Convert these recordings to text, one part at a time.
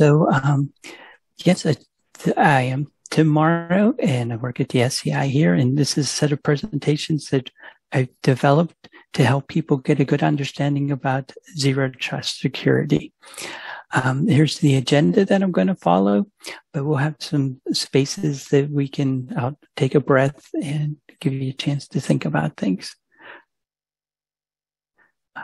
so, um, yes, I, I am Tim Morrow and I work at the SEI here. And this is a set of presentations that I've developed to help people get a good understanding about zero trust security. Um, here's the agenda that I'm going to follow, but we'll have some spaces that we can take a breath and give you a chance to think about things. Uh,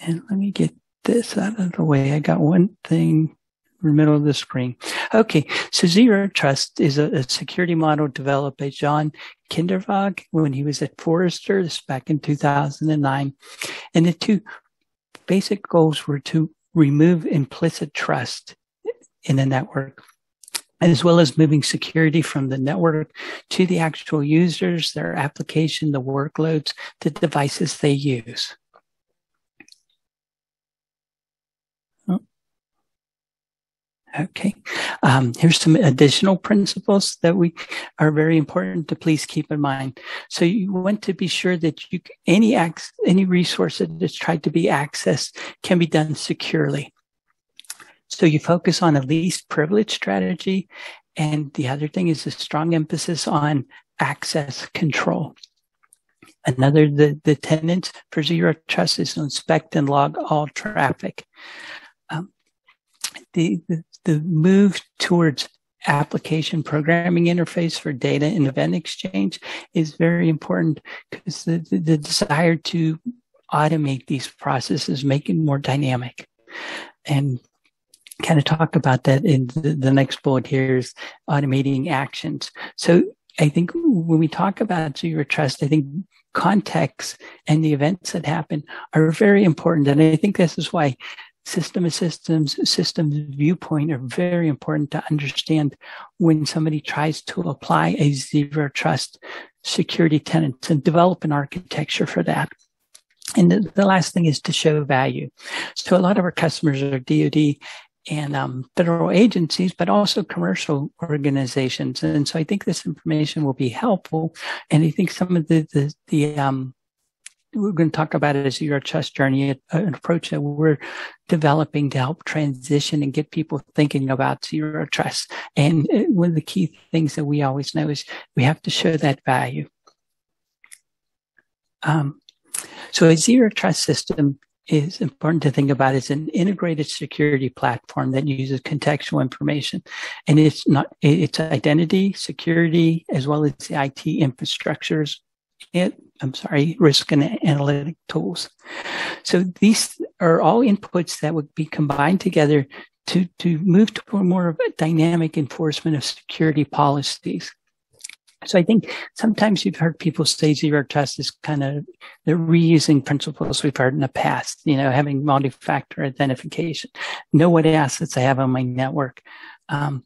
and let me get this out of the way. I got one thing in the middle of the screen. Okay, so Zero Trust is a, a security model developed by John Kindervag when he was at Forrester, this back in 2009. And the two basic goals were to remove implicit trust in a network as well as moving security from the network to the actual users, their application, the workloads, the devices they use. Okay. Um, here's some additional principles that we are very important to please keep in mind. So you want to be sure that you, any ac- any resource that is tried to be accessed can be done securely. So you focus on a least privilege strategy. And the other thing is a strong emphasis on access control. Another, the, the tenants for zero trust is to inspect and log all traffic. Um, the, the, the move towards application programming interface for data and event exchange is very important because the, the, the desire to automate these processes, make it more dynamic. And kind of talk about that in the, the next bullet here is automating actions. So I think when we talk about zero trust, I think context and the events that happen are very important. And I think this is why system of systems, systems viewpoint are very important to understand when somebody tries to apply a zero trust security tenants and develop an architecture for that. And the, the, last thing is to show value. So a lot of our customers are DoD and um, federal agencies, but also commercial organizations. And so I think this information will be helpful. And I think some of the the, the um, we're going to talk about it as your trust journey, an approach that we're developing to help transition and get people thinking about zero trust. And uh, one of the key things that we always know is we have to show that value. Um, so a zero trust system is important to think about as an integrated security platform that uses contextual information. And it's not, it's identity, security, as well as the IT infrastructures it, I'm sorry, risk and analytic tools. So these are all inputs that would be combined together to, to move to a more of a dynamic enforcement of security policies. So I think sometimes you've heard people say zero trust is kind of they're reusing principles we've heard in the past, you know, having multi-factor authentication, know what assets I have on my network. Um,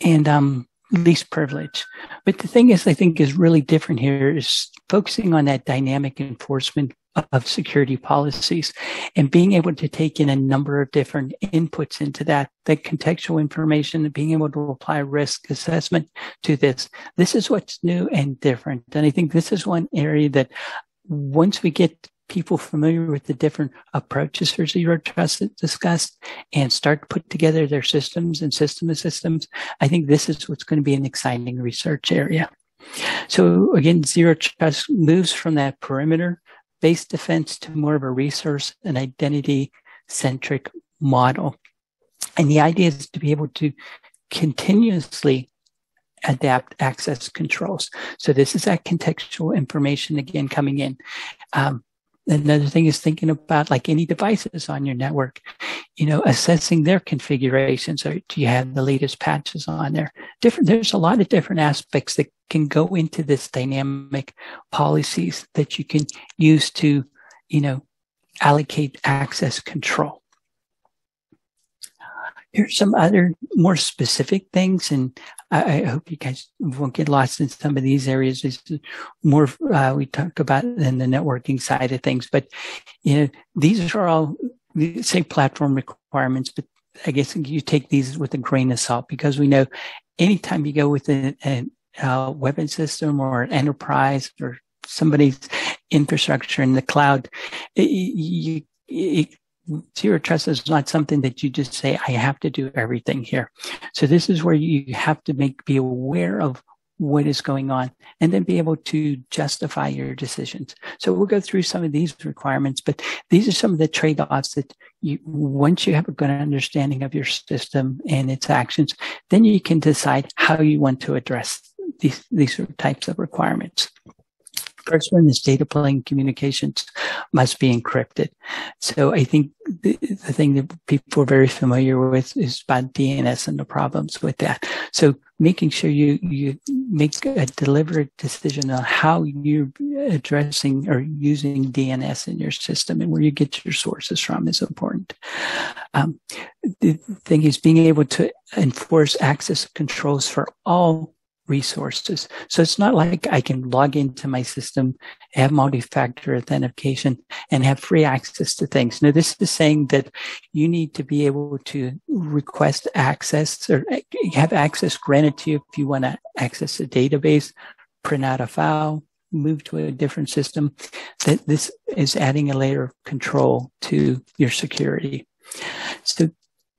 and um, least privilege. But the thing is, I think is really different here is focusing on that dynamic enforcement of security policies and being able to take in a number of different inputs into that, the contextual information and being able to apply risk assessment to this. This is what's new and different. And I think this is one area that once we get people familiar with the different approaches for zero trust discussed and start to put together their systems and system of systems, I think this is what's going to be an exciting research area. So again, zero trust moves from that perimeter based defense to more of a resource and identity centric model. And the idea is to be able to continuously adapt access controls. So this is that contextual information again coming in. Um, Another thing is thinking about like any devices on your network, you know, assessing their configurations. Or do you have the latest patches on there? Different, there's a lot of different aspects that can go into this dynamic policies that you can use to, you know, allocate access control here's some other more specific things, and I, I, hope you guys won't get lost in some of these areas. This is more uh, we talk about in the networking side of things, but you know these are all say platform requirements, but I guess you take these with a grain of salt because we know anytime you go with a, a, a weapon system or an enterprise or somebody's infrastructure in the cloud, it, you it, zero trust is not something that you just say, I have to do everything here. So this is where you have to make, be aware of what is going on and then be able to justify your decisions. So we'll go through some of these requirements, but these are some of the trade-offs that you, once you have a good understanding of your system and its actions, then you can decide how you want to address these, these types of requirements. First one is data plane communications must be encrypted. So I think the, the thing that people are very familiar with is about DNS and the problems with that. So making sure you, you make a deliberate decision on how you're addressing or using DNS in your system and where you get your sources from is important. Um, the thing is being able to enforce access controls for all resources. So it's not like I can log into my system, have multi-factor authentication and have free access to things. Now, this is saying that you need to be able to request access or have access granted to you if you want to access a database, print out a file, move to a different system. That this is adding a layer of control to your security. So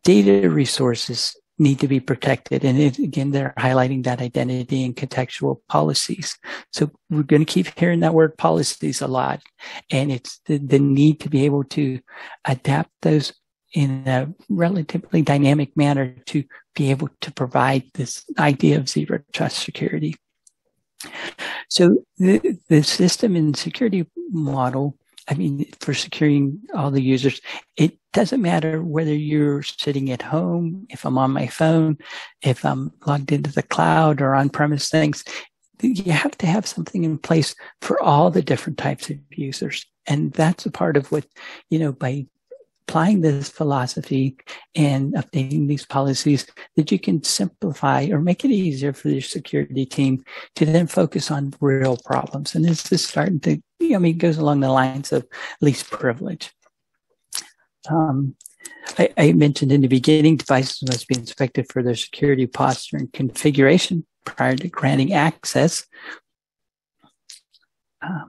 data resources need to be protected. And it, again, they're highlighting that identity and contextual policies. So we're going to keep hearing that word policies a lot. And it's the, the need to be able to adapt those in a relatively dynamic manner to be able to provide this idea of zero trust security. So the, the system and security model I mean, for securing all the users, it doesn't matter whether you're sitting at home, if I'm on my phone, if I'm logged into the cloud or on premise things, you have to have something in place for all the different types of users. And that's a part of what, you know, by applying this philosophy and updating these policies that you can simplify or make it easier for your security team to then focus on real problems. And this is starting to, I mean, it goes along the lines of least privilege. Um, I, I, mentioned in the beginning, devices must be inspected for their security posture and configuration prior to granting access, uh,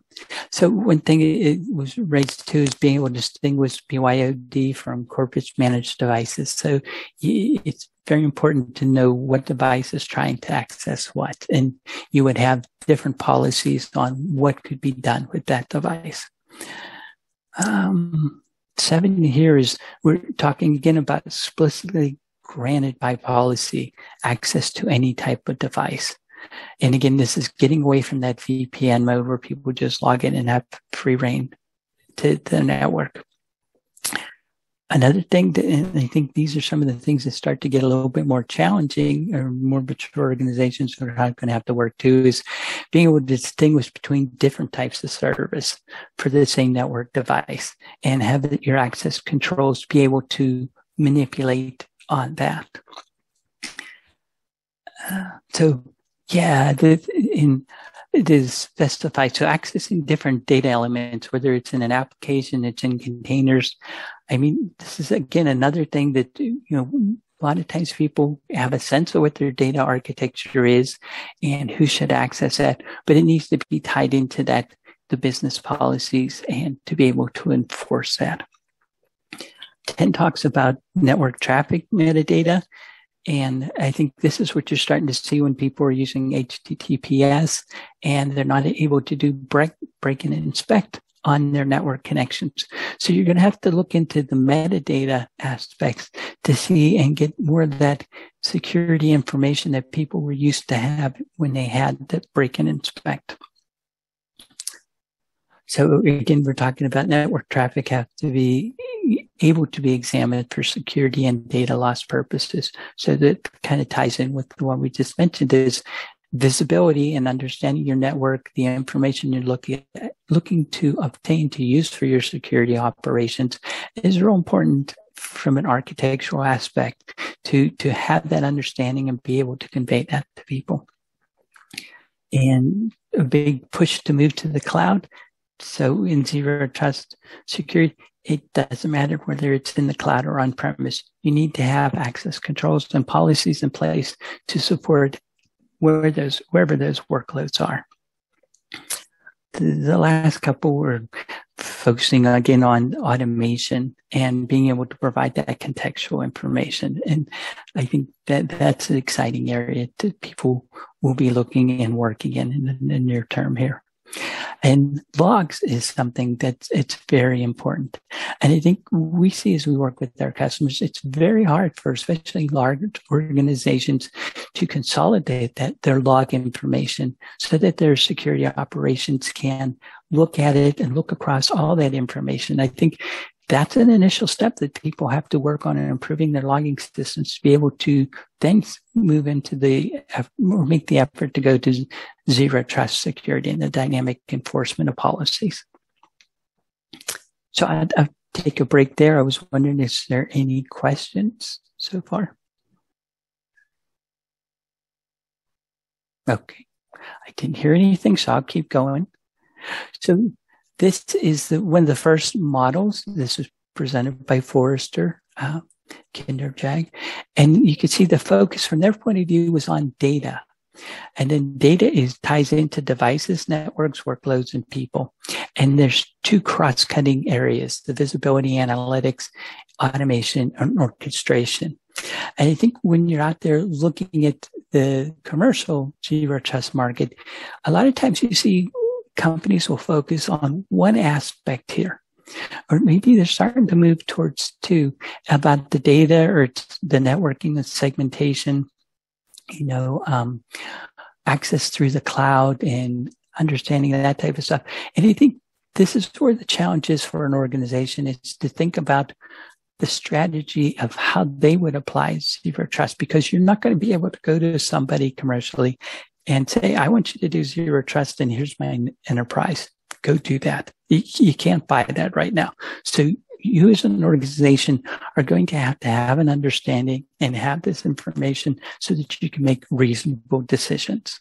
so one thing it was raised to is being able to distinguish BYOD from corporate managed devices. So it's very important to know what device is trying to access what, and you would have different policies on what could be done with that device. Um, seven here is we're talking again about explicitly granted by policy access to any type of device. And again, this is getting away from that VPN mode where people just log in and have free reign to, the network. Another thing that, I think these are some of the things that start to get a little bit more challenging or more mature organizations are going to have to work too is being able to distinguish between different types of service for the same network device and have your access controls be able to manipulate on that. Uh, so yeah, the, in, it is specified. So accessing different data elements, whether it's in an application, it's in containers. I mean, this is again another thing that, you know, a lot of times people have a sense of what their data architecture is and who should access that, but it needs to be tied into that, the business policies and to be able to enforce that. 10 talks about network traffic metadata. And I think this is what you're starting to see when people are using HTTPS and they're not able to do break, break and inspect on their network connections. So you're going to have to look into the metadata aspects to see and get more of that security information that people were used to have when they had the break and inspect. So again, we're talking about network traffic have to be able to be examined for security and data loss purposes. So that kind of ties in with the one we just mentioned is visibility and understanding your network, the information you're looking at, looking to obtain to use for your security operations is real important from an architectural aspect to, to have that understanding and be able to convey that to people. And a big push to move to the cloud. So in zero trust security, it doesn't matter whether it's in the cloud or on premise. You need to have access controls and policies in place to support where those, wherever those workloads are. The, last couple were focusing again on automation and being able to provide that contextual information. And I think that that's an exciting area that people will be looking and working in in the near term here. And logs is something that it's very important. And I think we see as we work with our customers, it's very hard for especially large organizations to consolidate that their log information so that their security operations can look at it and look across all that information. I think that's an initial step that people have to work on in improving their logging systems to be able to then move into the or make the effort to go to zero trust security and the dynamic enforcement of policies. So I'd, I'd take a break there. I was wondering, is there any questions so far? Okay. I didn't hear anything, so I'll keep going. So this is the, one of the first models. This was presented by Forrester, uh, Kindervag. And you can see the focus from their point of view was on data. And then data is ties into devices, networks, workloads, and people. And there's two cross-cutting areas, the visibility analytics, automation, and orchestration. And I think when you're out there looking at the commercial zero trust market, a lot of times you see companies will focus on one aspect here. Or maybe they're starting to move towards two about the data or the networking and segmentation, you know, um, access through the cloud and understanding that type of stuff. And I think this is where the challenge is for an organization is to think about the strategy of how they would apply zero trust because you're not going to be able to go to somebody commercially and say, I want you to do zero trust and here's my enterprise. Go do that. You, you can't buy that right now. So you as an organization are going to have to have an understanding and have this information so that you can make reasonable decisions.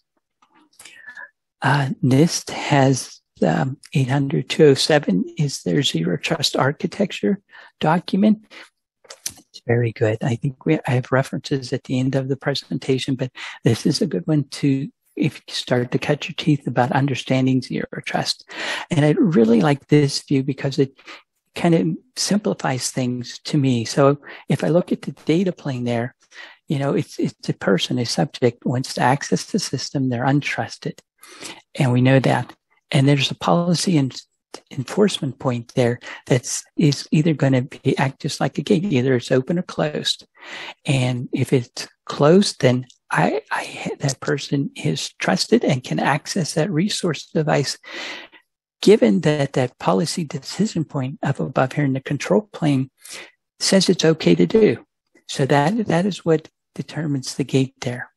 Uh, NIST has um, 800 207 is their zero trust architecture document. It's very good. I think we, I have references at the end of the presentation, but this is a good one to if you start to cut your teeth about understanding zero trust. And I really like this view because it kind of simplifies things to me. So if I look at the data plane there, you know, it's, it's a person, a subject wants to access the system. They're untrusted. And we know that. And there's a policy and enforcement point there that's is either going to be act just like a gate, either it's open or closed. And if it's closed, then I, I that person is trusted and can access that resource device. Given that that policy decision point up above here in the control plane says it's okay to do. So that, that is what determines the gate there.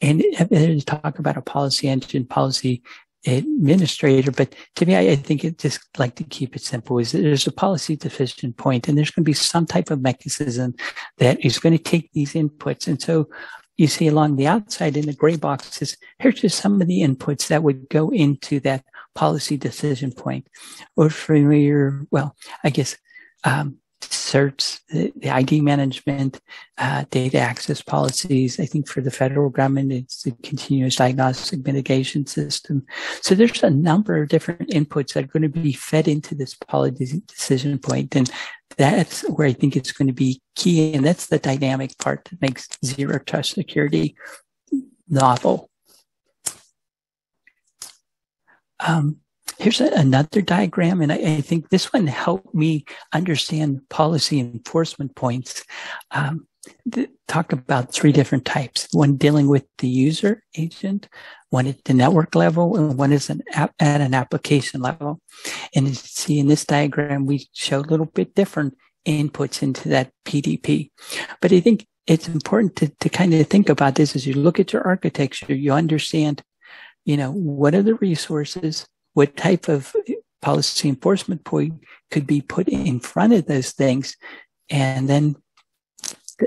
And to talk about a policy engine, policy administrator, but to me, I, I think it just like to keep it simple is there's a policy decision point and there's going to be some type of mechanism that is going to take these inputs. And so you see along the outside in the gray boxes, here's just some of the inputs that would go into that policy decision point. Or for your, well, I guess, um, certs, the, the ID management, uh, data access policies. I think for the federal government, it's the continuous diagnostic mitigation system. So there's a number of different inputs that are going to be fed into this policy decision point. And that's where I think it's going to be key. And that's the dynamic part that makes zero trust security novel. Um, Here's a, another diagram, and I, I, think this one helped me understand policy enforcement points. Um, talk about three different types. One dealing with the user agent, one at the network level, and one is an app, at an application level. And you see in this diagram, we show a little bit different inputs into that PDP. But I think it's important to, to kind of think about this as you look at your architecture, you understand, you know, what are the resources? what type of policy enforcement point could be put in front of those things. And then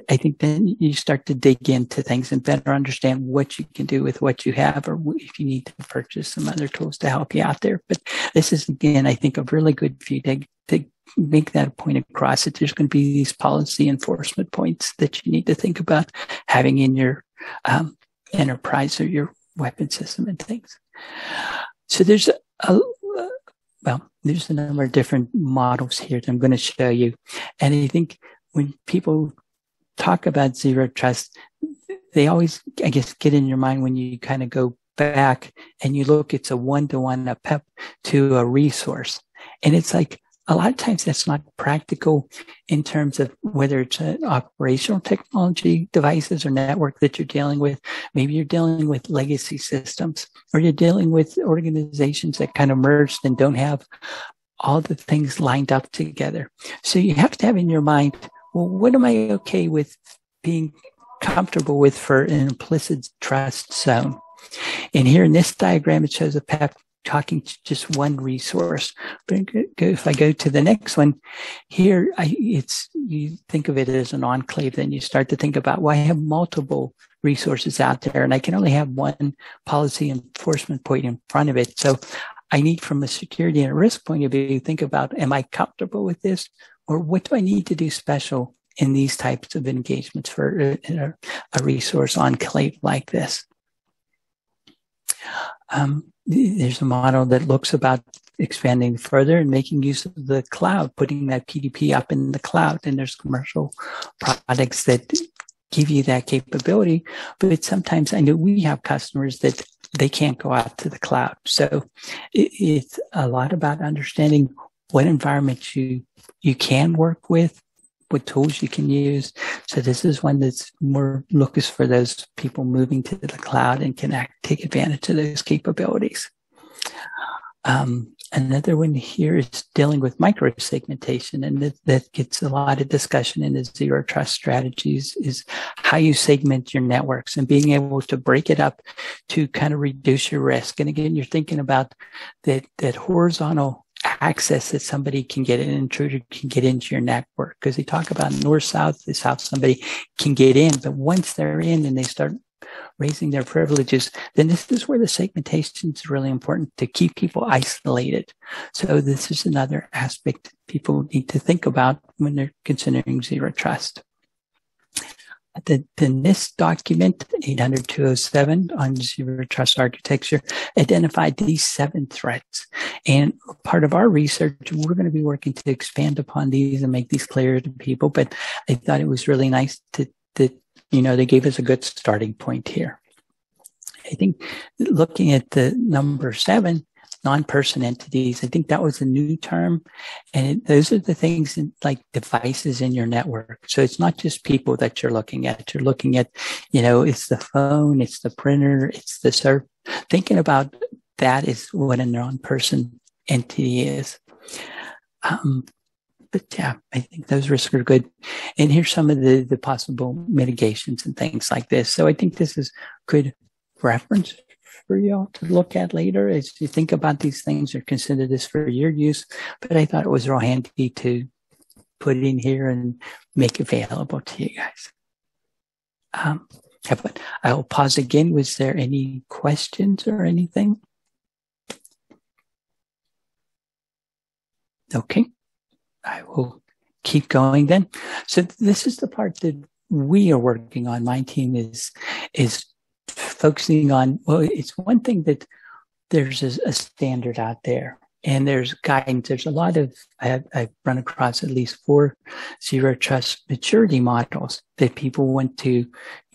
I think then you start to dig into things and better understand what you can do with what you have, or if you need to purchase some other tools to help you out there. But this is again, I think, a really good view to, to make that point across that there's going to be these policy enforcement points that you need to think about having in your um, enterprise or your weapon system and things. So there's a, well, there's a number of different models here that I'm going to show you. And I think when people talk about zero trust, they always, I guess, get in your mind when you kind of go back and you look, it's a one to one, a PEP to a resource. And it's like, a lot of times that's not practical in terms of whether it's an operational technology devices or network that you're dealing with. Maybe you're dealing with legacy systems or you're dealing with organizations that kind of merged and don't have all the things lined up together. So you have to have in your mind, well, what am I okay with being comfortable with for an implicit trust zone? And here in this diagram, it shows a PEP talking to just one resource. But if I go to the next one, here I, it's you think of it as an enclave. Then you start to think about, well, I have multiple resources out there, and I can only have one policy enforcement point in front of it. So I need, from a security and risk point of view, think about, am I comfortable with this, or what do I need to do special in these types of engagements for a, a resource enclave like this? Um, there's a model that looks about expanding further and making use of the cloud, putting that PDP up in the cloud. And there's commercial products that give you that capability. But sometimes I know we have customers that they can't go out to the cloud. So it's a lot about understanding what environment you you can work with what tools you can use. So this is one that's more looks for those people moving to the cloud and can act, take advantage of those capabilities. Um, another one here is dealing with micro segmentation, and that, that, gets a lot of discussion in the zero trust strategies. Is how you segment your networks and being able to break it up to kind of reduce your risk. And again, you're thinking about that that horizontal access that somebody can get an intruder can get into your network. Because they talk about north south is how somebody can get in. But once they're in and they start raising their privileges then this is where the segmentation is really important to keep people isolated. So this is another aspect people need to think about when they're considering zero trust the, the NIST document 800-207 on zero trust architecture identified these seven threats. And part of our research, we're going to be working to expand upon these and make these clearer to people. But I thought it was really nice to, that, you know, they gave us a good starting point here. I think looking at the number seven, non-person entities. I think that was a new term. And it, those are the things in, like devices in your network. So it's not just people that you're looking at. You're looking at, you know, it's the phone, it's the printer, it's the server. Thinking about that is what a non-person entity is. Um, but yeah, I think those risks are good. And here's some of the, the possible mitigations and things like this. So I think this is good reference for y'all to look at later as you think about these things or consider this for your use. But I thought it was real handy to put it in here and make available to you guys. Um, but I will pause again. Was there any questions or anything? Okay, I will keep going then. So this is the part that we are working on. My team is is focusing on, well, it's one thing that there's a, a standard out there and there's guidance. There's a lot of, I have, I've run across at least four zero trust maturity models that people want to,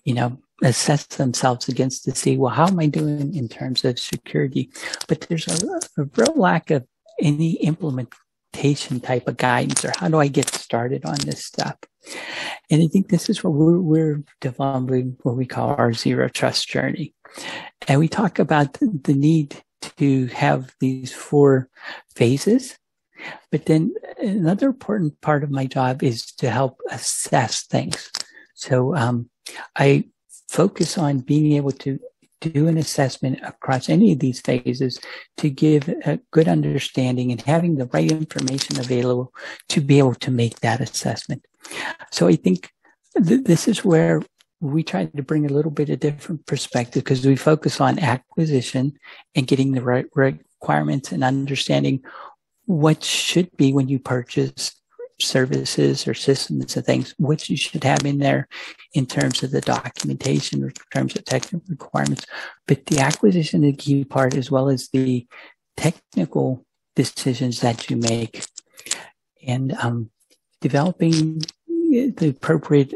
you know, assess themselves against to see, well, how am I doing in terms of security? But there's a, a real lack of any implementation type of guidance or how do I get started on this stuff? And I think this is what we're, we're developing what we call our zero trust journey. And we talk about the need to have these four phases. But then another important part of my job is to help assess things. So um, I focus on being able to do an assessment across any of these phases to give a good understanding and having the right information available to be able to make that assessment. So I think th- this is where we try to bring a little bit of different perspective because we focus on acquisition and getting the right requirements and understanding what should be when you purchase services or systems and things, what you should have in there in terms of the documentation or in terms of technical requirements. But the acquisition is the key part as well as the technical decisions that you make. And um, developing the appropriate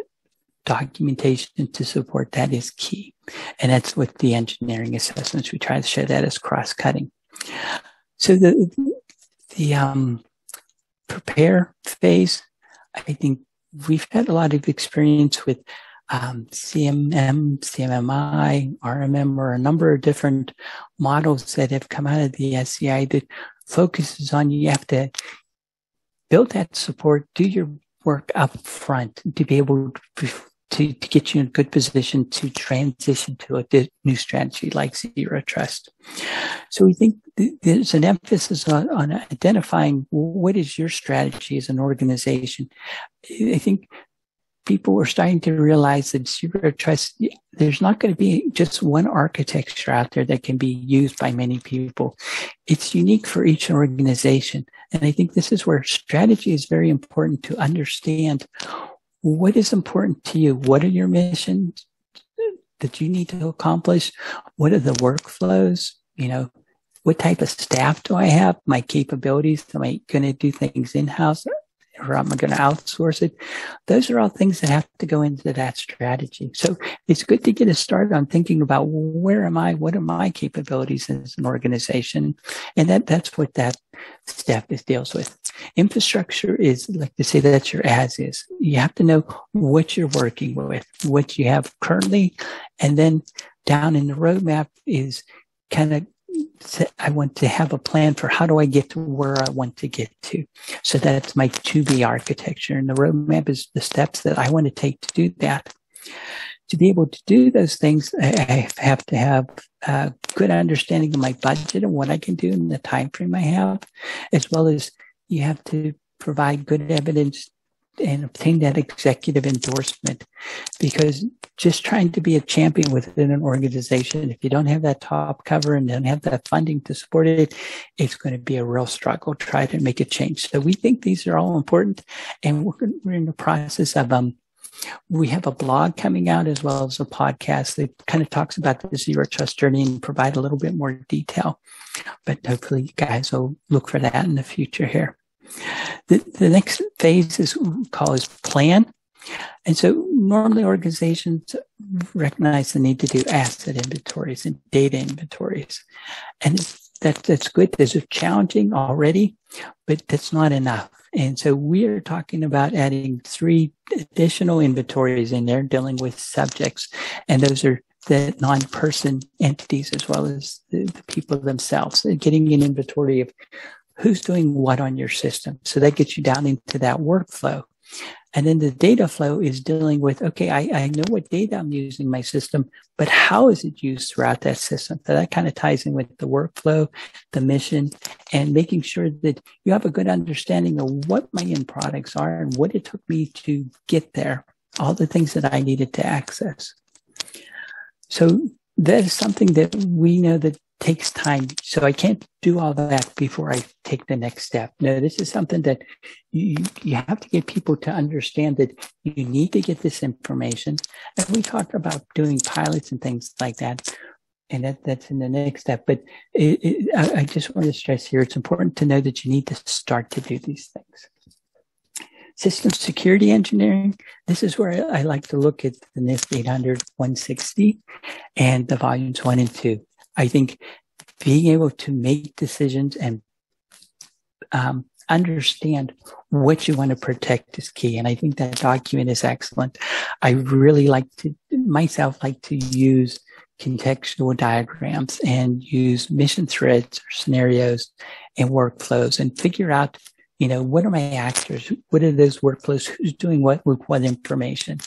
documentation to support that is key. And that's with the engineering assessments. We try to show that as cross cutting. So the, the um, prepare phase, I think we've had a lot of experience with um, CMM, CMMI, RMM, or a number of different models that have come out of the SEI that focuses on you have to build that support, do your work up front to be able to, to, to get you in a good position to transition to a new strategy like zero trust. So we think th- there's an emphasis on, on identifying what is your strategy as an organization. I think people are starting to realize that zero trust, there's not going to be just one architecture out there that can be used by many people. It's unique for each organization. And I think this is where strategy is very important to understand what is important to you. What are your missions that you need to accomplish? What are the workflows? You know, what type of staff do I have? My capabilities? Am I going to do things in house? Or am I going to outsource it? Those are all things that have to go into that strategy. So it's good to get us started on thinking about where am I? What are my capabilities as an organization? And that, that's what that step is deals with. Infrastructure is like to say that's your as is. You have to know what you're working with, what you have currently. And then down in the roadmap is kind of I want to have a plan for how do I get to where I want to get to. So that's my to be architecture. And the roadmap is the steps that I want to take to do that. To be able to do those things, I have to have a good understanding of my budget and what I can do in the time frame I have, as well as you have to provide good evidence and obtain that executive endorsement because just trying to be a champion within an organization, if you don't have that top cover and don't have that funding to support it, it's going to be a real struggle. Try to make a change. So we think these are all important and we're, we're in the process of, um, we have a blog coming out as well as a podcast that kind of talks about the zero trust journey and provide a little bit more detail. But hopefully you guys will look for that in the future here. The, the next phase is called is plan. And so normally organizations recognize the need to do asset inventories and data inventories. And that, that's good. Those are challenging already, but that's not enough. And so we are talking about adding three additional inventories in there dealing with subjects. And those are the non-person entities as well as the, the people themselves, getting an inventory of who's doing what on your system. So that gets you down into that workflow. And then the data flow is dealing with, okay, I, I know what data I'm using in my system, but how is it used throughout that system? So that kind of ties in with the workflow, the mission, and making sure that you have a good understanding of what my end products are and what it took me to get there, all the things that I needed to access. So that is something that we know that takes time. So I can't do all that before I take the next step. No, this is something that you, you have to get people to understand that you need to get this information. And we talk about doing pilots and things like that. And that, that's in the next step. But it, it, I, I just want to stress here, it's important to know that you need to start to do these things. System security engineering. This is where I like to look at the NIST 800 160 and the volumes one and two. I think being able to make decisions and um, understand what you want to protect is key. And I think that document is excellent. I really like to myself like to use contextual diagrams and use mission threads or scenarios and workflows and figure out, you know, what are my actors? What are those workflows? Who's doing what with what information?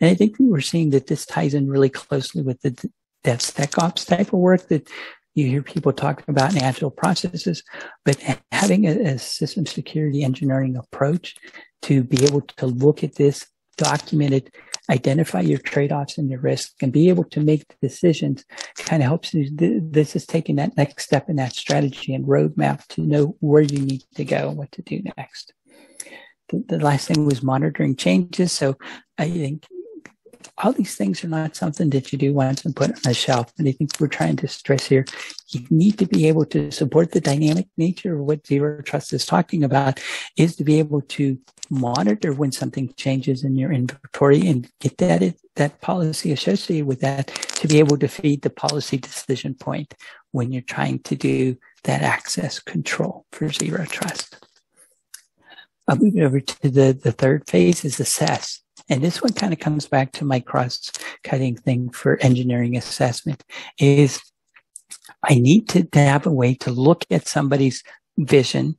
And I think we were seeing that this ties in really closely with the DevSecOps type of work that you hear people talking about in agile processes, but having a, a system security engineering approach to be able to look at this, document it, identify your trade-offs and your risks, and be able to make decisions kind of helps you. This is taking that next step in that strategy and roadmap to know where you need to go and what to do next. The, the last thing was monitoring changes. So I think all these things are not something that you do once and put on a shelf. And I think we're trying to stress here, you need to be able to support the dynamic nature of what zero trust is talking about is to be able to monitor when something changes in your inventory and get that, that policy associated with that to be able to feed the policy decision point when you're trying to do that access control for zero trust. I'll move over to the, the third phase is assess. And this one kind of comes back to my cross cutting thing for engineering assessment is I need to, to have a way to look at somebody's vision,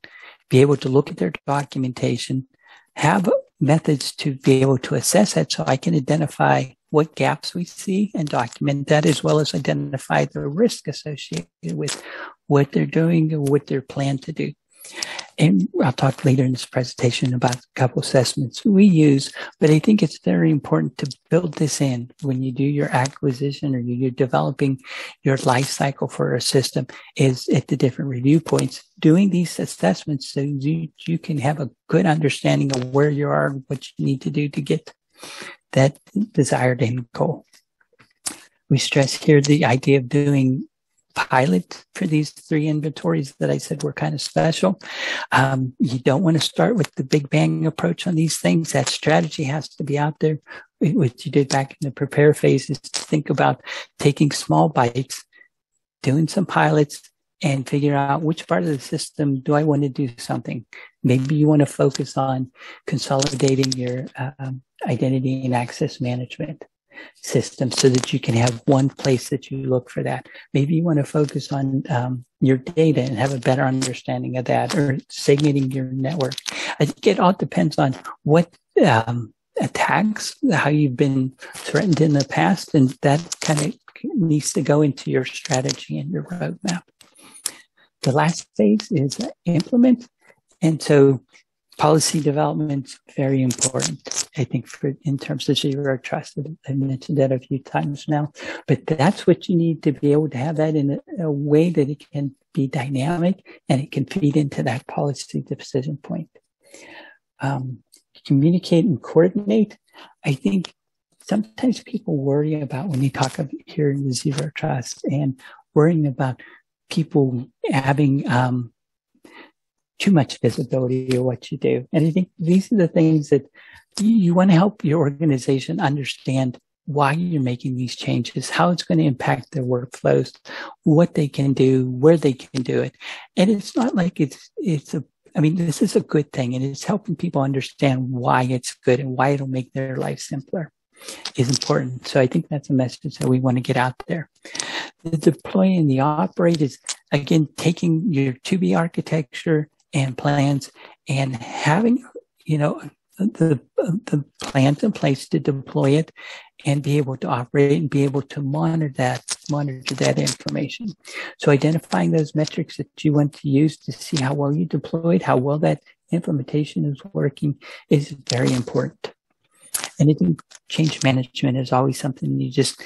be able to look at their documentation, have methods to be able to assess it so I can identify what gaps we see and document that as well as identify the risk associated with what they're doing or what they're planned to do and I'll talk later in this presentation about a couple assessments we use, but I think it's very important to build this in when you do your acquisition or you're developing your life cycle for a system is at the different review points, doing these assessments so you, you can have a good understanding of where you are, what you need to do to get that desired end goal. We stress here the idea of doing pilot for these three inventories that I said were kind of special. Um, you don't want to start with the big bang approach on these things. That strategy has to be out there. What you did back in the prepare phase is to think about taking small bites, doing some pilots, and figure out which part of the system do I want to do something. Maybe you want to focus on consolidating your um, identity and access management system so that you can have one place that you look for that. Maybe you want to focus on um, your data and have a better understanding of that or segmenting your network. I think it all depends on what um, attacks, how you've been threatened in the past, and that kind of needs to go into your strategy and your roadmap. The last phase is implement. And so policy development very important i think for in terms of zero trust i've mentioned that a few times now. But that's what you need to be able to have that in a, a way that it can be dynamic and it can feed into that policy decision point. Um, communicate and coordinate. I think sometimes people worry about when you talk of here in the zero trust and worrying about people having um, too much visibility of what you do. And I think these are the things that you want to help your organization understand why you're making these changes, how it's going to impact their workflows, what they can do, where they can do it. And it's not like it's, it's a, I mean, this is a good thing and it's helping people understand why it's good and why it'll make their life simpler is important. So I think that's a message that we want to get out there. The deploy and the operate is again taking your 2B architecture and plans and having, you know, the, the plans in place to deploy it and be able to operate and be able to monitor that, monitor that information. So identifying those metrics that you want to use to see how well you deployed, how well that implementation is working is very important. And change management is always something you just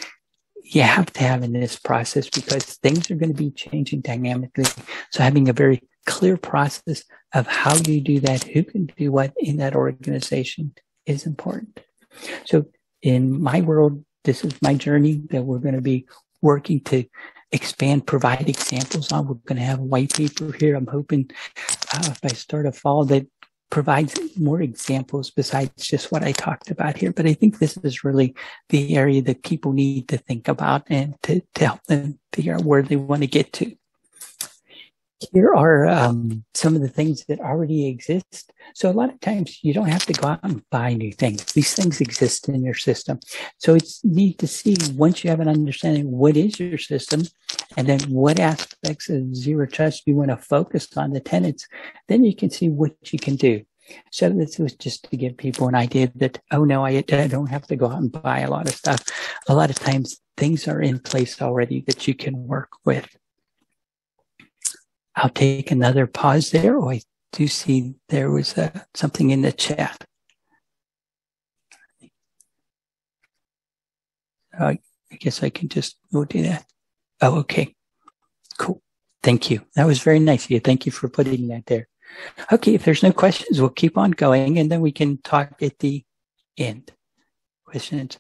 you have to have in this process because things are going to be changing dynamically. So having a very clear process of how you do that, who can do what in that organization is important. So in my world, this is my journey that we're going to be working to expand, provide examples on. We're going to have a white paper here. I'm hoping uh, if I start a fall that provides more examples besides just what I talked about here. But I think this is really the area that people need to think about and to, to help them figure out where they want to get to here are um, some of the things that already exist. So a lot of times you don't have to go out and buy new things. These things exist in your system. So it's neat to see once you have an understanding what is your system and then what aspects of zero trust you want to focus on the tenants, then you can see what you can do. So this was just to give people an idea that, oh no, I, I don't have to go out and buy a lot of stuff. A lot of times things are in place already that you can work with. I'll take another pause there. Oh, I do see there was uh, something in the chat. Uh, I guess I can just do that. Oh, okay. Cool. Thank you. That was very nice of you. Thank you for putting that there. Okay, if there's no questions, we'll keep on going and then we can talk at the end. questions.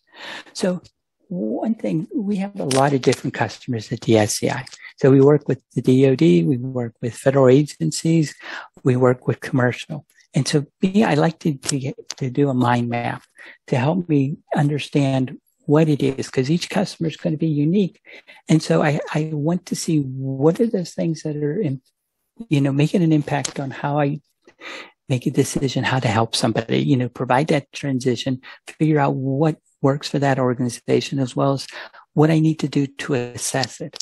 So one thing, we have a lot of different customers at the SEI. So we work with the DoD, we work with federal agencies, we work with commercial. And so me, I like to, to, get, to do a mind map to help me understand what it is because each customer is going to be unique. And so I, I want to see what are those things that are, in, you know, making an impact on how I make a decision how to help somebody, you know, provide that transition, figure out what works for that organization as well as what I need to do to assess it.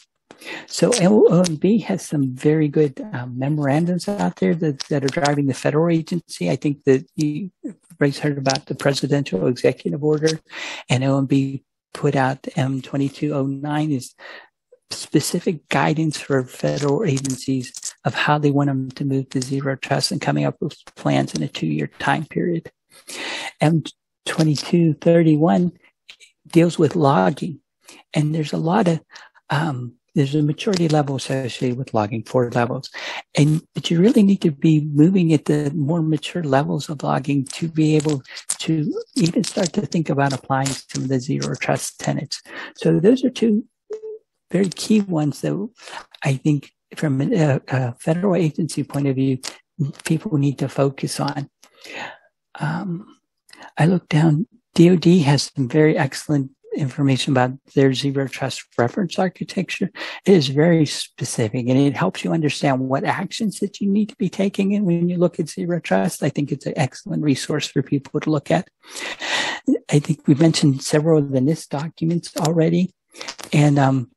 So OMB has some very good um, memorandums out there that, that, are driving the federal agency. I think that you guys heard about the presidential executive order and OMB put out M2209 is specific guidance for federal agencies of how they want them to move to zero trust and coming up with plans in a two year time period. M2231 deals with logging and there's a lot of um, there's a maturity level associated with logging, four levels. And but you really need to be moving at the more mature levels of logging to be able to even start to think about applying some of the zero trust tenets. So those are two very key ones that I think from a, a federal agency point of view, people need to focus on. Um, I look down, DoD has some very excellent information about their zero trust reference architecture. It is very specific and it helps you understand what actions that you need to be taking. And when you look at zero trust, I think it's an excellent resource for people to look at. I think we've mentioned several of the NIST documents already. And um,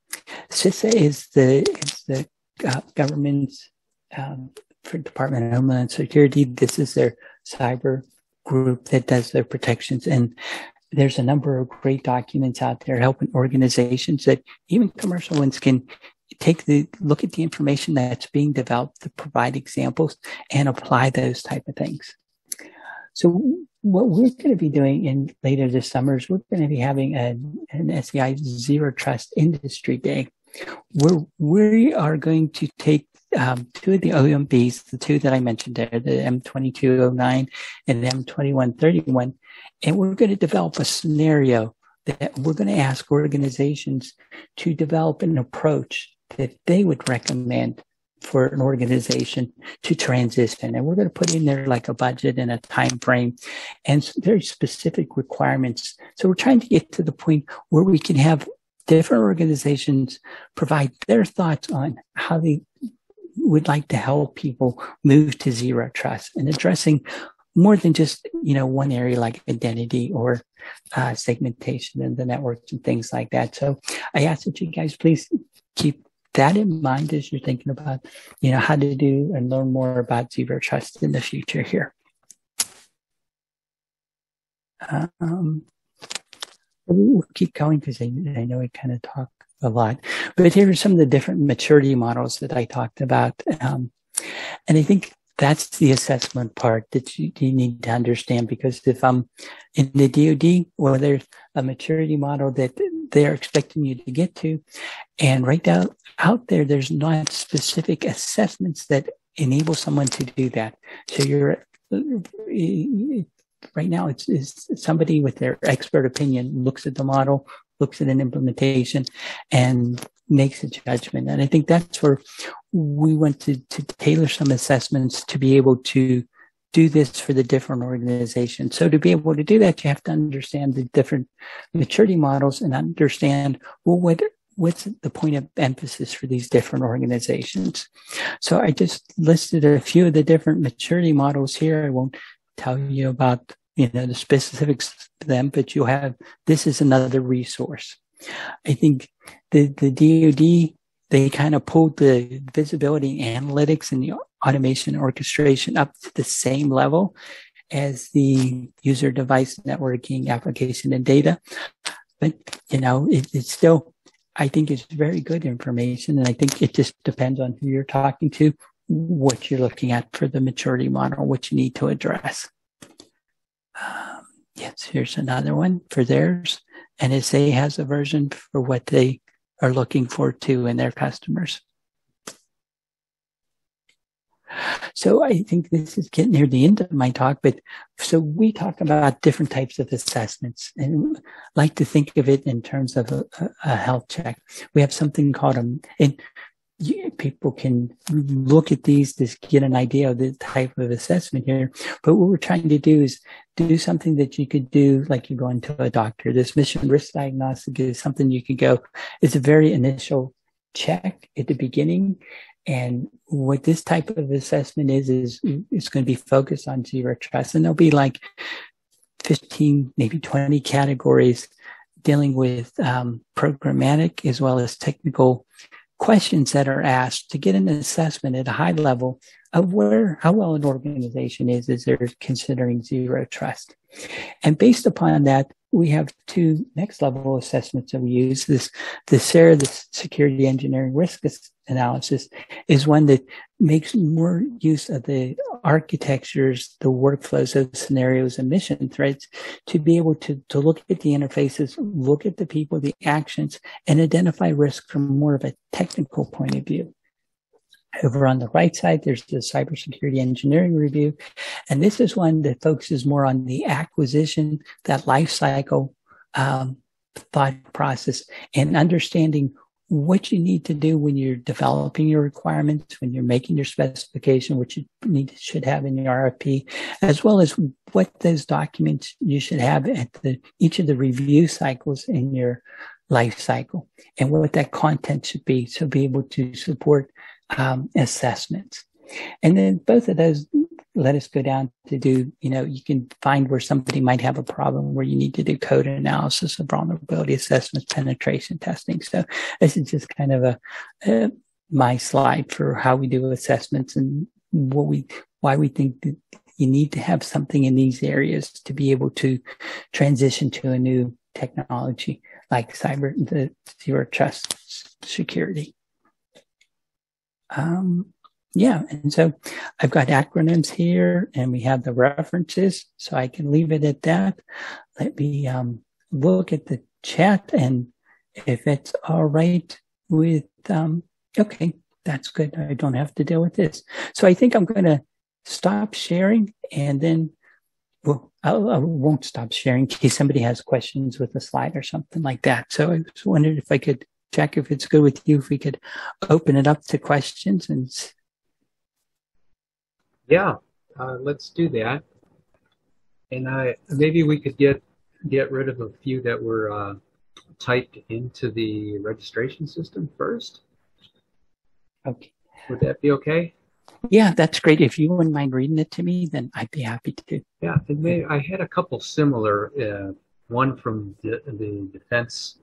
CISA is the, is the uh, government's um, for Department of Homeland Security. This is their cyber group that does their protections. And there's a number of great documents out there helping organizations that even commercial ones can take the look at the information that's being developed to provide examples and apply those type of things. So what we're going to be doing in later this summer is we're going to be having an, an SEI Zero Trust Industry Day. Where we are going to take um, two of the OMBs, the two that I mentioned there, the M2209 and the M2131, and we're going to develop a scenario that we're going to ask organizations to develop an approach that they would recommend for an organization to transition. And we're going to put in there like a budget and a time frame and very specific requirements. So we're trying to get to the point where we can have different organizations provide their thoughts on how they would like to help people move to zero trust and addressing more than just you know one area like identity or uh, segmentation and the networks and things like that. So I ask that you guys please keep that in mind as you're thinking about you know how to do and learn more about zero trust in the future here. Um, we'll keep going because I, I know I kind of talk a lot, but here are some of the different maturity models that I talked about. Um, and I think that's the assessment part that you, you, need to understand because if I'm in the DoD, well, there's a maturity model that they're expecting you to get to. And right now out there, there's not specific assessments that enable someone to do that. So you're right now it's, it's somebody with their expert opinion looks at the model, looks at an implementation and makes a judgment. And I think that's where we want to, to tailor some assessments to be able to do this for the different organizations. So to be able to do that, you have to understand the different maturity models and understand, well, what, what's the point of emphasis for these different organizations? So I just listed a few of the different maturity models here. I won't tell you about, you know, the specifics of them, but you'll have, this is another resource. I think the, the DoD, they kind of pulled the visibility analytics and the automation orchestration up to the same level as the user device networking application and data. But, you know, it, it's still, I think it's very good information. And I think it just depends on who you're talking to, what you're looking at for the maturity model, what you need to address. Um, yes, here's another one for theirs. NSA has a version for what they are looking for too in their customers. So I think this is getting near the end of my talk, but so we talk about different types of assessments and like to think of it in terms of a, a health check. We have something called a, and people can look at these to get an idea of the type of assessment here. But what we're trying to do is do something that you could do like you're going to a doctor. This mission risk diagnostic is something you could go, it's a very initial check at the beginning and what this type of assessment is, is it's going to be focused on zero trust. And there'll be like 15, maybe 20 categories dealing with um, programmatic as well as technical questions that are asked to get an assessment at a high level of where, how well an organization is is they're considering zero trust. And based upon that, we have two next level assessments that we use. This, the SERA, the security engineering risk analysis is one that makes more use of the architectures, the workflows of scenarios and mission threads to be able to, to look at the interfaces, look at the people, the actions, and identify risk from more of a technical point of view. Over on the right side, there's the cybersecurity engineering review. And this is one that focuses more on the acquisition, that life cycle um, thought process and understanding what you need to do when you're developing your requirements, when you're making your specification, what you need should have in your RFP, as well as what those documents you should have at the each of the review cycles in your life cycle, and what that content should be, so be able to support um, assessments. And then both of those let us go down to do, you know, you can find where somebody might have a problem where you need to do code analysis of vulnerability assessments, penetration testing. So this is just kind of a, a my slide for how we do assessments and what we, why we think that you need to have something in these areas to be able to transition to a new technology like cyber, the zero trust security. Um, yeah. And so I've got acronyms here and we have the references. So I can leave it at that. Let me um, look at the chat and if it's all right with, um, okay, that's good. I don't have to deal with this. So I think I'm going to stop sharing and then well, I, I won't stop sharing in case somebody has questions with a slide or something like that. So I just wondered if I could check if it's good with you, if we could open it up to questions and yeah, uh, let's do that. And I maybe we could get get rid of a few that were uh, typed into the registration system first. Okay. Would that be okay? Yeah, that's great. If you wouldn't mind reading it to me, then I'd be happy to. Yeah, and may, I had a couple similar. Uh, one from the, the, defense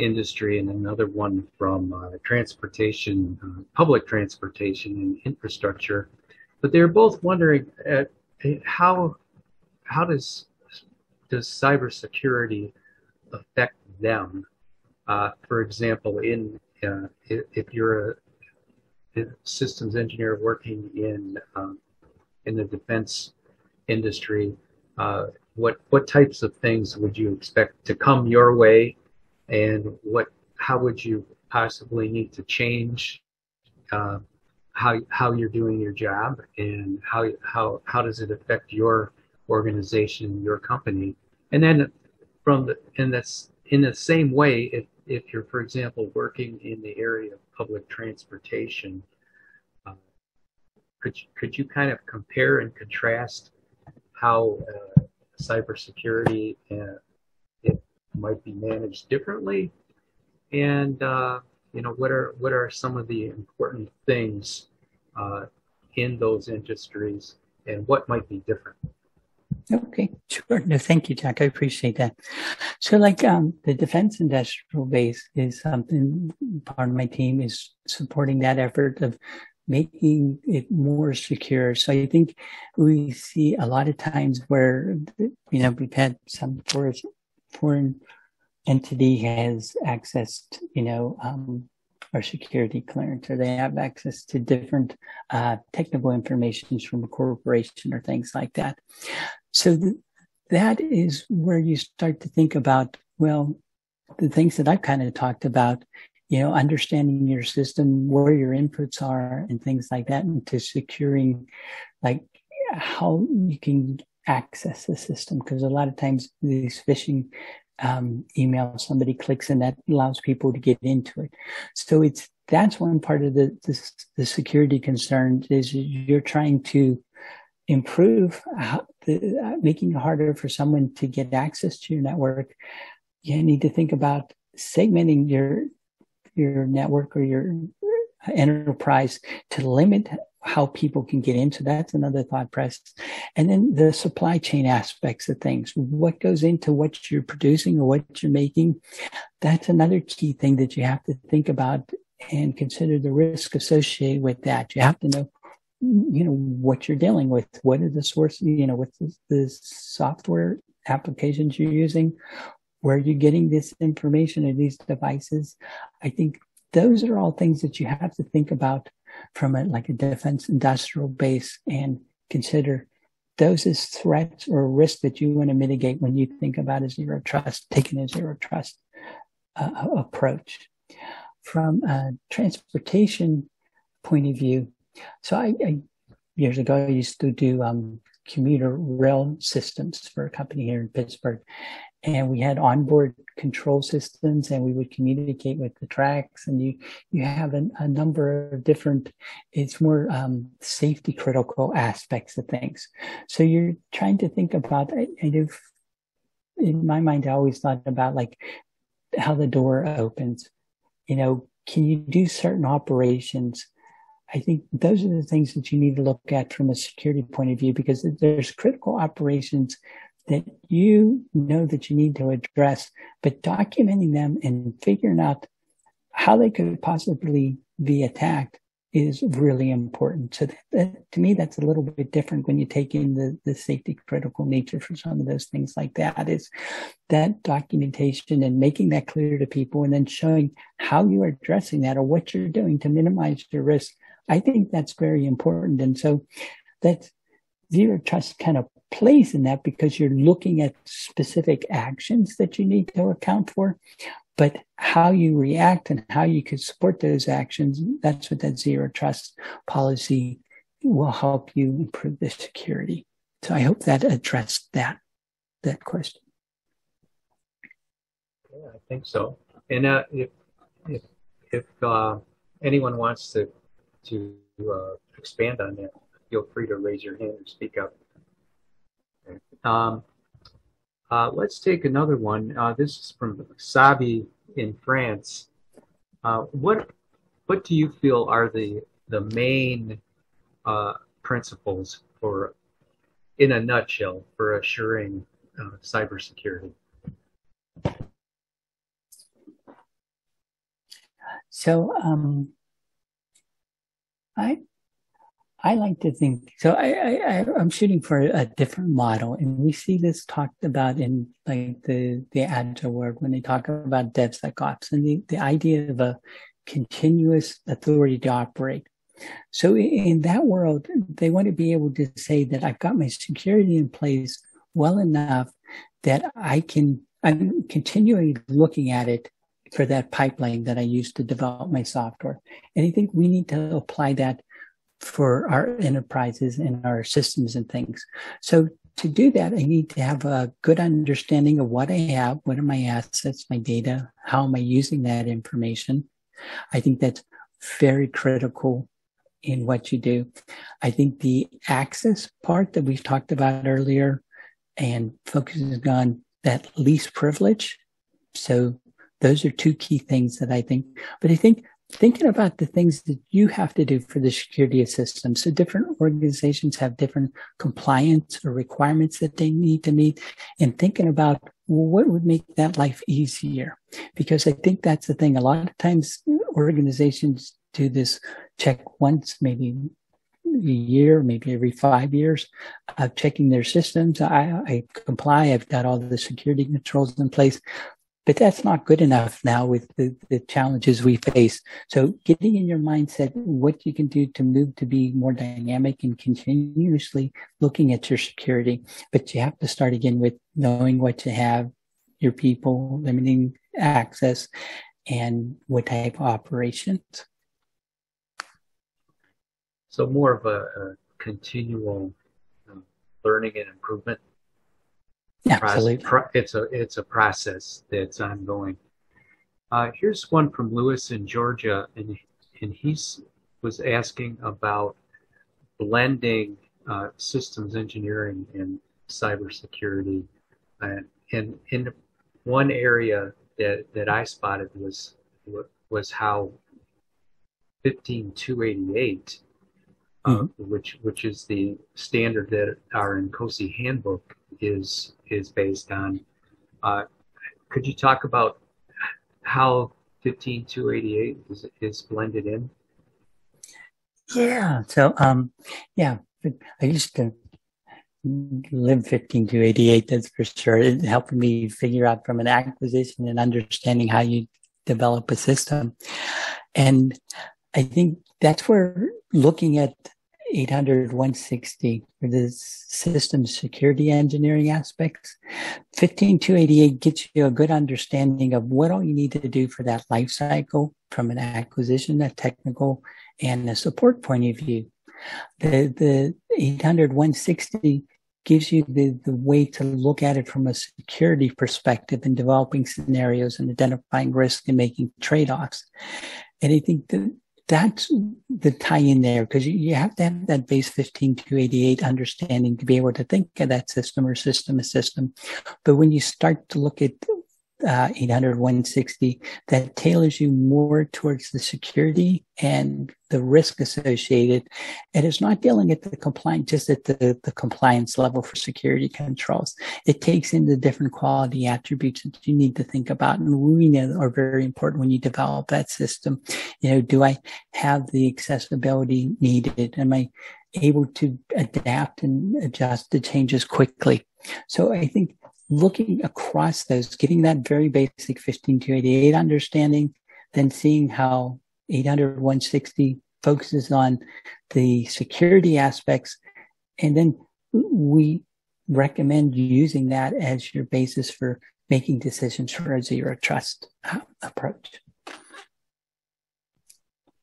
industry, and another one from uh, transportation, uh, public transportation, and infrastructure but they're both wondering at how how does does cybersecurity affect them? Uh, for example, in uh, if you're a, a, systems engineer working in um, in the defense industry, uh, what what types of things would you expect to come your way, and what how would you possibly need to change uh, how how you're doing your job and how how how does it affect your organization, your company, and then from the in this in the same way, if if you're for example working in the area of public transportation, uh, could you, could you kind of compare and contrast how uh, cybersecurity uh, might be managed differently, and uh, you know what are what are some of the important things uh, in those industries and what might be different. Okay, sure. No, thank you, Jack. I appreciate that. So, like um, the defense industrial base is something part of my team is supporting that effort of making it more secure. So I think we see a lot of times where you know we've had some foreign entity has accessed you know um, or security clearance, or they have access to different uh, technical information from a corporation or things like that. So th- that is where you start to think about, well, the things that I've kind of talked about you know, understanding your system, where your inputs are and things like that, and to securing like how you can access the system. Because a lot of times these phishing um, emails, somebody clicks and that allows people to get into it. So it's, that's one part of the, the, the security concern is you're trying to improve the, uh, making it harder for someone to get access to your network. You need to think about segmenting your your network or your enterprise to limit how people can get into that's another thought process. And then the supply chain aspects of things. What goes into what you're producing or what you're making that's another key thing that you have to think about and consider the risk associated with that. You have to know you know what you're dealing with. What are the sources you know what the, the software applications you're using? Where you're getting this information in these devices. I think those are all things that you have to think about from a, like a defense industrial base and consider those as threats or risks that you want to mitigate when you think about a zero trust, taking a zero trust uh, approach. From a transportation point of view, so I, I years ago I used to do um, commuter rail systems for a company here in Pittsburgh, and we had onboard control systems and we would communicate with the tracks and you you have a, a number of different it's more um, safety critical aspects of things. So you're trying to think about I, I in my mind i always thought about like how the door opens. You know can you do certain operations? I think those are the things that you need to look at from a security point of view because there's critical operations that you know that you need to address, but documenting them and figuring out how they could possibly be attacked is really important. So that, to me, that's a little bit different when you take in the, the safety critical nature for some of those things like that is that documentation and making that clear to people and then showing how you are addressing that or what you're doing to minimize your risk. I think that's very important. And so that's zero trust kind of plays in that because you're looking at specific actions that you need to account for. But how you react and how you can support those actions, that's what that zero trust policy will help you improve the security. So I hope that addressed that that question. Yeah, I think so. And uh, if if if uh, anyone wants to to uh, expand on that, feel free to raise your hand or speak up. Um, uh, let's take another one. Uh, this is from Sabi in France. Uh, what what do you feel are the the main uh, principles for, in a nutshell, for assuring uh, cybersecurity? So um, I I like to think so. I, I I'm shooting for a different model, and we see this talked about in like the the agile world when they talk about DevSecOps and the the idea of a continuous authority to operate. So in that world, they want to be able to say that I've got my security in place well enough that I can I'm continually looking at it for that pipeline that I use to develop my software. And I think we need to apply that for our enterprises and our systems and things. So to do that, I need to have a good understanding of what I have, what are my assets, my data, how am I using that information. I think that's very critical in what you do. I think the access part that we've talked about earlier and focusing on that least privilege. So those are two key things that I think, but I think thinking about the things that you have to do for the security systems. So different organizations have different compliance or requirements that they need to meet and thinking about what would make that life easier? Because I think that's the thing. A lot of times organizations do this check once, maybe a year, maybe every five years of checking their systems. I, I comply. I've got all the security controls in place but that's not good enough now with the, the challenges we face. So getting in your mindset what you can do to move to be more dynamic and continuously looking at your security. But you have to start again with knowing what you have, your people, limiting access, and what type of operations. So more of a, a continual um, learning and improvement. Absolutely. Process. It's a it's a process that's ongoing. Uh, here's one from Lewis in Georgia, and and he's was asking about blending uh, systems engineering and cybersecurity. Uh, and in one area that, that I spotted was was how 15288, uh, mm-hmm. uh, which which is the standard that our INCOSE handbook is is based on. Uh, could you talk about how 15288 is, is blended in? Yeah. So, um, yeah, I used to live 15 to 88. That's for sure. It helped me figure out from an acquisition and understanding how you develop a system. And I think that's where looking at 800 160 for the system security engineering aspects 15288 gets you a good understanding of what all you need to do for that life cycle from an acquisition a technical and a support point of view. The, the 800 160 gives you the, the way to look at it from a security perspective and developing scenarios and identifying risk and making trade-offs. And I think that that's the tie in there because you, have to have that base 15288 understanding to be able to think of that system or system as system. But when you start to look at uh, 800 160 that tailors you more towards the security and the risk associated. And it's not dealing at the compliance just at the, the compliance level for security controls. It takes in the different quality attributes that you need to think about. And we know are very important when you develop that system. You know do i have the accessibility needed? Am i able to adapt and adjust to changes quickly? So i think looking across those, getting that very basic 15288 understanding, then seeing how 800 160 focuses on the security aspects. And then we recommend using that as your basis for making decisions for a zero trust uh, approach.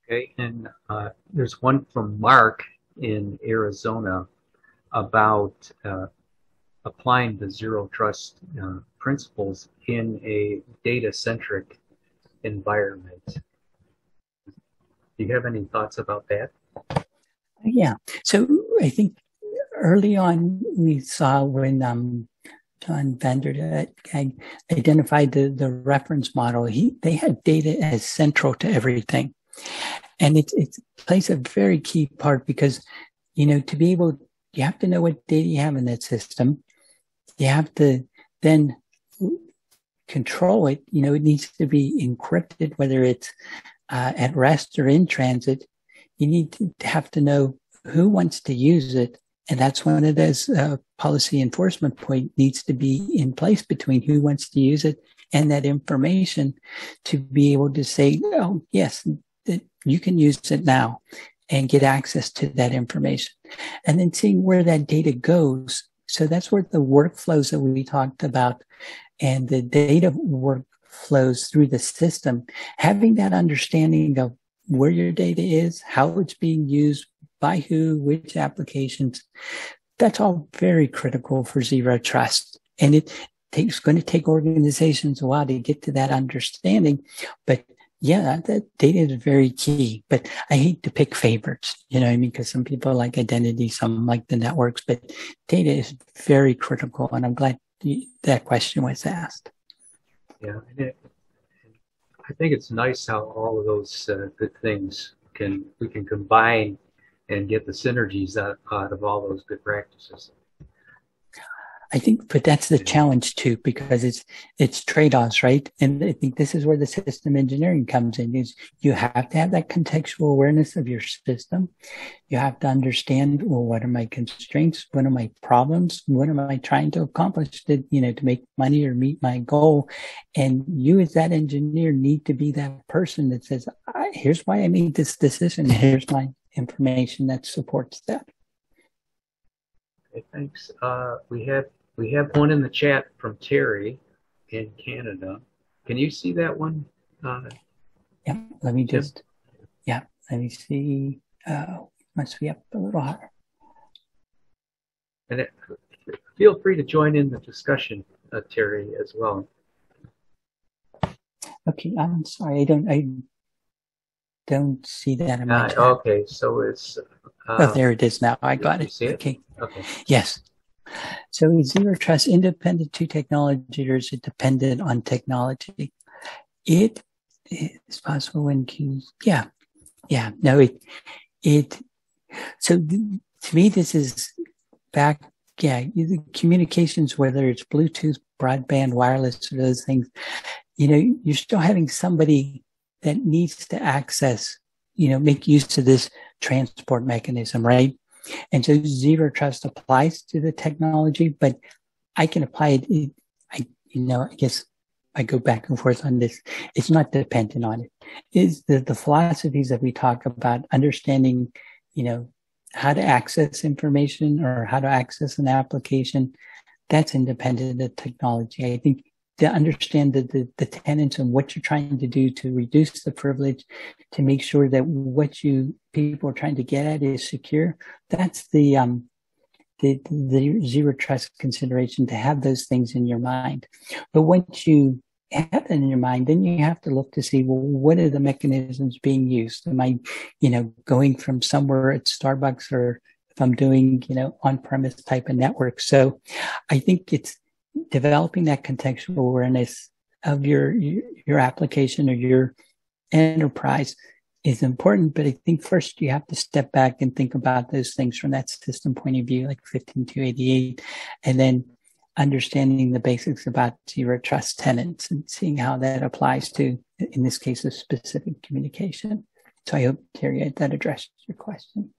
Okay, and uh, there's one from Mark in Arizona about uh, applying the zero trust uh, principles in a data centric environment. Do you have any thoughts about that? Yeah. So I think early on we saw when um, John Kindervag identified the, the reference model, he, they had data as central to everything. And it, it plays a very key part because, you know, to be able, you have to know what data you have in that system you have to then control it. You know, it needs to be encrypted, whether it's uh, at rest or in transit. You need to have to know who wants to use it. And that's when it is uh, policy enforcement point needs to be in place between who wants to use it and that information to be able to say, oh, yes, you can use it now and get access to that information. And then seeing where that data goes so that's where the workflows that we talked about and the data workflows through the system, having that understanding of where your data is, how it's being used, by who, which applications, that's all very critical for zero trust. And it takes going to take organizations a while to get to that understanding, but yeah, that data is very key, but I hate to pick favorites, you know I mean? Because some people like identity, some like the networks, but data is very critical. And I'm glad that question was asked. Yeah. I think it's nice how all of those uh, good things can, we can combine and get the synergies out, out of all those good practices. I think, but that's the challenge too, because it's, it's trade-offs, right? And I think this is where the system engineering comes in is you have to have that contextual awareness of your system. You have to understand, well, what are my constraints? What are my problems? What am I trying to accomplish to, you know, to make money or meet my goal? And you as that engineer need to be that person that says, here's why I made this decision. Here's my information that supports that. Thanks. Uh, we have we have one in the chat from Terry in Canada. Can you see that one? Uh, yeah, let me just, yeah, let me see. Uh, must be up a little higher. And it, feel free to join in the discussion, uh, Terry, as well. Okay, I'm sorry, I don't, I don't see that in my Uh, okay, so it's. Oh, Uh, there it is now. I got it. see it? Okay. okay. Yes. So zero trust independent to technology or is it dependent on technology? It is possible when Q's, yeah, yeah, no, it, it, so to me, this is back, yeah, communications, whether it's Bluetooth, broadband, wireless, or those things, you know, you're still having somebody that needs to access, you know, make use of this transport mechanism, right? And so zero trust applies to the technology, but I can apply it. I, you know, I guess I go back and forth on this. It's not dependent on it. Is the, the philosophies that we talk about understanding, you know, how to access information or how to access an application. That's independent of technology. I think to understand the, the, the tenets and what you're trying to do to reduce the privilege, to make sure that what you people are trying to get at is secure. That's the um, the, the zero trust consideration to have those things in your mind. But once you have that in your mind, then you have to look to see, well, what are the mechanisms being used? Am I, you know, going from somewhere at Starbucks or if I'm doing, you know, on-premise type of network. So I think it's developing that contextual awareness of your, your, application or your enterprise is important, but I think first you have to step back and think about those things from that system point of view, like 15288, and then understanding the basics about zero trust tenants and seeing how that applies to, in this case, a specific communication. So I hope, Terry, that addressed your question.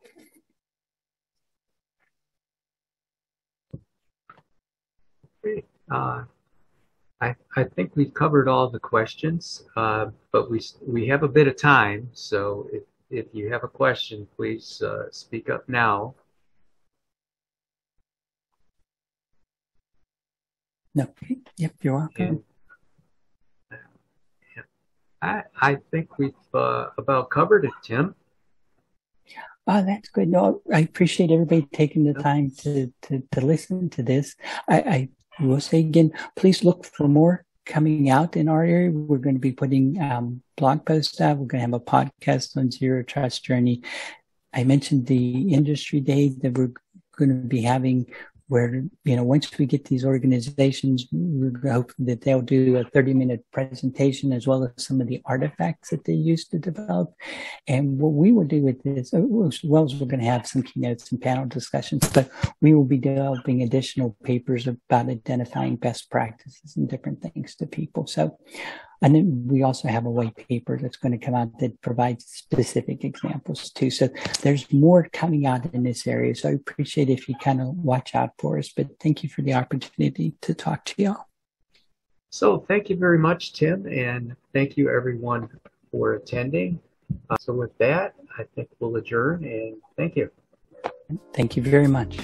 Great. Uh, I, I think we've covered all the questions, uh, but we we have a bit of time. So if, if you have a question, please uh, speak up now. No, yep, you're welcome. And, yeah, I I think we've uh, about covered it, Tim. Oh, that's good. No, I appreciate everybody taking the time to to, to listen to this. I, I will say again, please look for more coming out in our area. We're going to be putting um, blog posts out. We're going to have a podcast on zero trust journey. I mentioned the industry day that we're going to be having where, you know, once we get these organizations, we're hoping that they'll do a 30 minute presentation as well as some of the artifacts that they used to develop. And what we will do with this, oh, as well as we're going to have some keynotes and panel discussions, but we will be developing additional papers about identifying best practices and different things to people. So, and then we also have a white paper that's going to come out that provides specific examples too. So there's more coming out in this area. So I appreciate if you kind of watch out for us, but thank you for the opportunity to talk to y'all. So thank you very much, Tim, and thank you everyone for attending. Uh, so with that, I think we'll adjourn and thank you. Thank you very much.